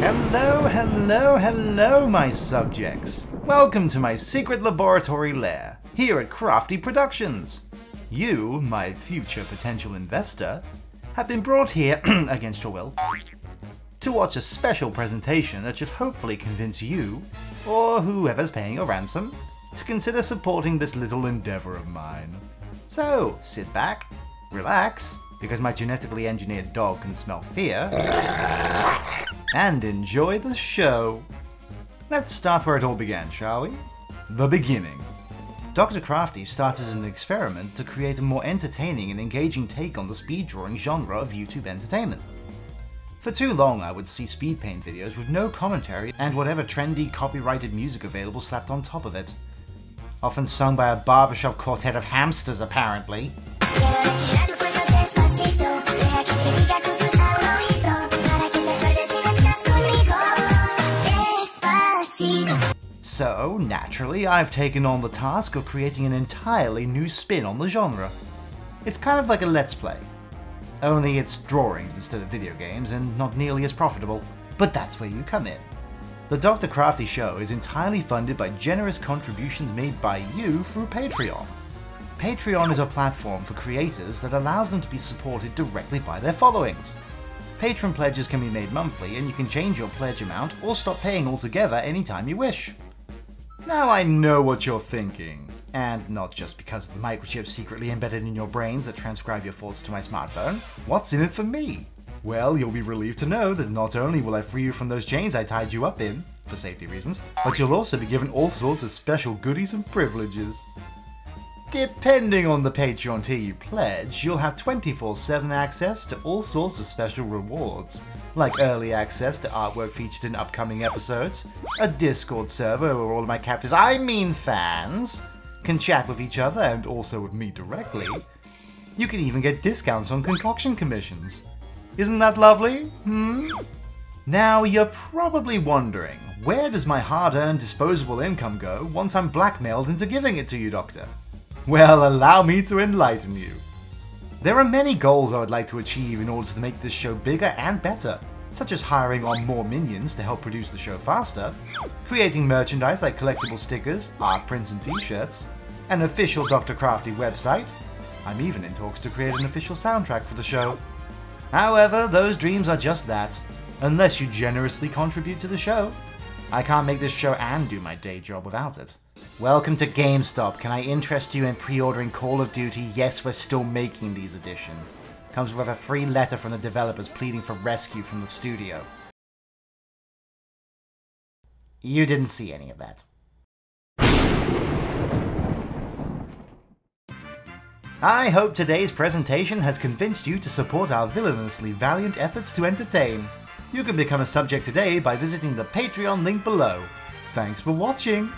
Hello, hello, hello, my subjects. Welcome to my secret laboratory lair, here at Crafty Productions. You, my future potential investor, have been brought here, against your will, to watch a special presentation that should hopefully convince you, or whoever's paying a ransom, to consider supporting this little endeavor of mine. So, sit back, relax, because my genetically engineered dog can smell fear, and enjoy the show. Let's start where it all began, shall we? The beginning. Dr. Crafty started an experiment to create a more entertaining and engaging take on the speed drawing genre of YouTube entertainment. For too long, I would see speed paint videos with no commentary and whatever trendy copyrighted music available slapped on top of it. Often sung by a barbershop quartet of hamsters, apparently. Naturally, I've taken on the task of creating an entirely new spin on the genre. It's kind of like a Let's Play. Only it's drawings instead of video games, and not nearly as profitable. But that's where you come in. The Dr. Crafty Show is entirely funded by generous contributions made by you through Patreon. Patreon is a platform for creators that allows them to be supported directly by their followings. Patron pledges can be made monthly, and you can change your pledge amount or stop paying altogether anytime you wish. Now I know what you're thinking, and not just because of the microchips secretly embedded in your brains that transcribe your thoughts to my smartphone. What's in it for me? Well, you'll be relieved to know that not only will I free you from those chains I tied you up in, for safety reasons, but you'll also be given all sorts of special goodies and privileges. Depending on the Patreon tier you pledge, you'll have 24-7 access to all sorts of special rewards, like early access to artwork featured in upcoming episodes, a Discord server where all of my captors, I mean fans, can chat with each other and also with me directly. You can even get discounts on concoction commissions. Isn't that lovely? Hmm? Now, you're probably wondering, where does my hard-earned disposable income go once I'm blackmailed into giving it to you, Doctor? Well, allow me to enlighten you. There are many goals I would like to achieve in order to make this show bigger and better, such as hiring on more minions to help produce the show faster, creating merchandise like collectible stickers, art prints and t-shirts, an official Dr. Crafty website, I'm even in talks to create an official soundtrack for the show. However, those dreams are just that, unless you generously contribute to the show. I can't make this show and do my day job without it. Welcome to GameStop. Can I interest you in pre-ordering Call of Duty? Yes, we're still making these edition. Comes with a free letter from the developers pleading for rescue from the studio. You didn't see any of that. I hope today's presentation has convinced you to support our villainously valiant efforts to entertain. You can become a subject today by visiting the Patreon link below. Thanks for watching!